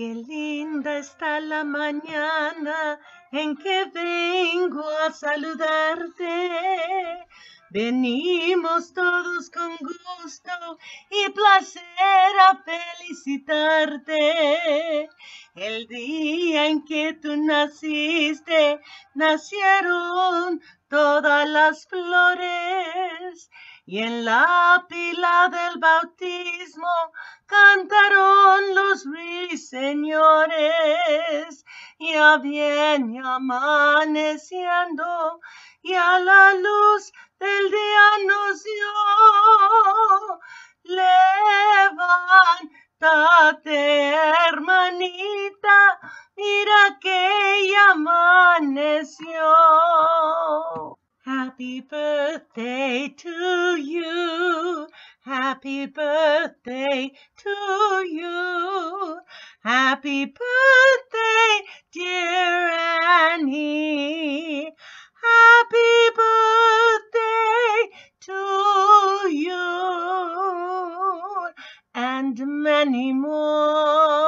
Qué linda está la mañana en que vengo a saludarte. Venimos todos con gusto y placer a felicitarte. El día en que tú naciste, nacieron todas las flores y en la pila del bautismo cantaron los ruiseñores. Ya viene amaneciendo y a la luz del día nos dio. Levántate, hermanita, mira que ya amaneció. Happy birthday to you. Happy birthday to you. Happy birthday, dear Annie. Happy birthday to you and many more.